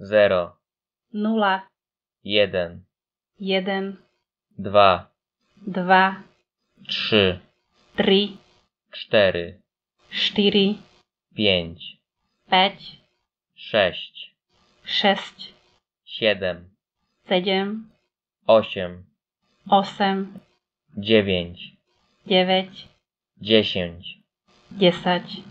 zero, nula, jeden, jeden, dwa, dwa, trzy, trzy, cztery, štyri, pięć, pięć, sześć, sześć, siedem, siedem, osiem, osiem, dziewięć, dziewięć, dziesięć, dziesięć.